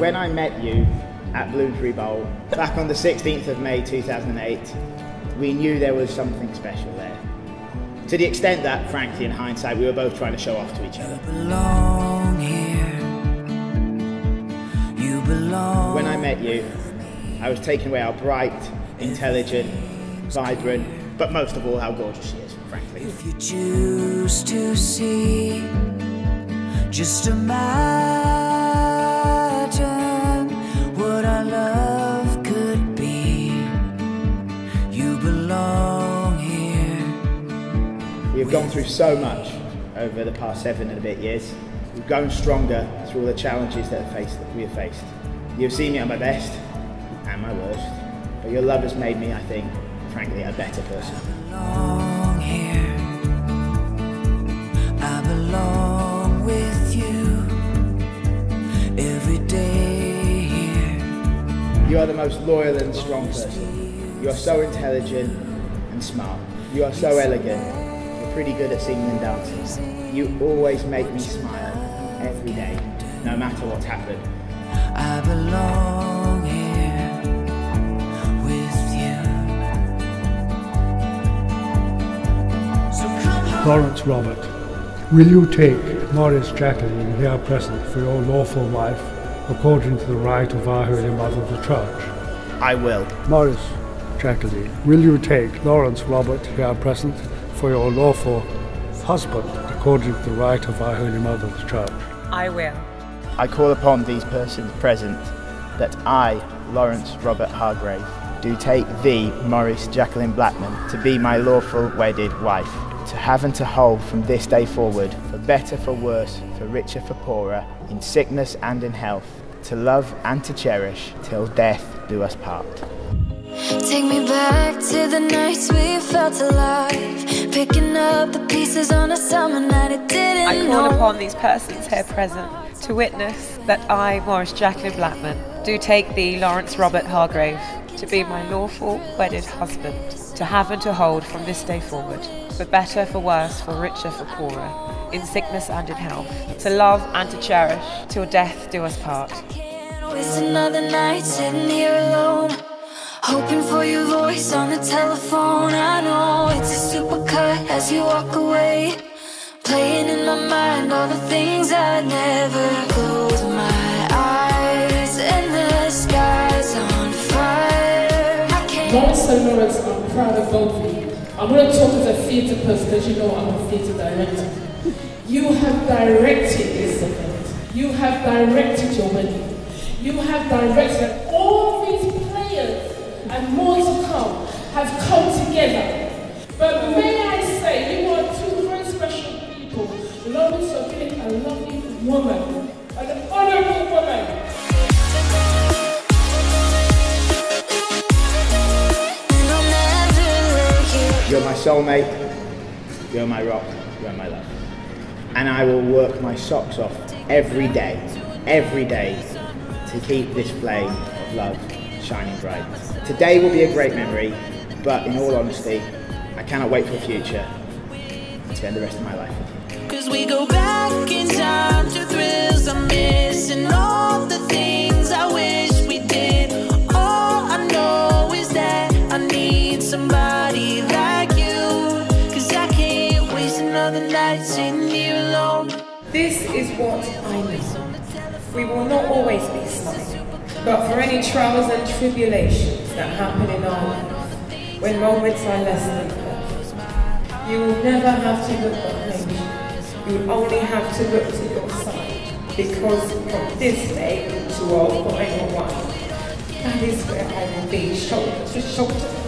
When I met you at Bloomsbury Bowl back on the 16th of May 2008, we knew there was something special there. To the extent that, frankly, in hindsight, we were both trying to show off to each other. When I met you, I was taken away how bright, intelligent, vibrant, but most of all, how gorgeous she is, frankly. If you choose to see, just imagine We have gone through so much over the past seven and a bit years. We've grown stronger through all the challenges that, faced, that we have faced. You've seen me at my best and my worst, but your love has made me, I think, frankly, a better person. Belong here. I belong with you every day here. You are the most loyal and strong person. You are so intelligent and smart. You are so elegant. You're pretty good at singing and dancing. You always make me smile every day, no matter what's happened. I belong here with you. So. Lawrence Robert, will you take Morris Jacqueline here present for your lawful wife, according to the rite of our Holy Mother the Church? I will. Morris Jacqueline, will you take Lawrence Robert here present for your lawful husband, according to the rite of our Holy Mother the Church? I will. I call upon these persons present that I, Lawrence Robert Hargrave, do take thee, Maurice Jacqueline Blackman, to be my lawful wedded wife, to have and to hold from this day forward, for better, for worse, for richer, for poorer, in sickness and in health, to love and to cherish, till death do us part. Take me back to the nights we felt alive. Picking up the pieces on a summer night. It didn't I call upon these persons here present to witness that I, Morris Jacqueline Blackman, do take thee, Lawrence Robert Hargrave, to be my lawful wedded husband, to have and to hold from this day forward, for better, for worse, for richer, for poorer, in sickness and in health, to love and to cherish, till death do us part. Hoping for your voice on the telephone. I know it's a supercut as you walk away. Playing in my mind all the things I never close my eyes. And the sky's on fire. I can't. And Lawrence, I'm proud of both of you. I'm going to talk as a theatre person because you know I'm a theatre director. You have directed this event. You have directed your wedding. You have directed all these players and more to come have come together. But may I say, you are two very special people. Lawrence, being a lovely woman, an honourable woman. You're my soulmate, you're my rock, you're my love. And I will work my socks off every day, every day, to keep this flame of love shining bright. Today will be a great memory, but in all honesty, I cannot wait for the future and spend the rest of my life with you. Cause we go back in time to thrills I'm missing all the things I wish we did. All I know is that I need somebody like you. Cause I can't waste another night sitting here alone. This is what I know. We will not always be smart, but for any trials and tribulations that happen in our life, when moments are less than perfect, you will never have to look behind you. You will only have to look to your side, because from this day to all final one, that is where I will be shoulder to shoulder.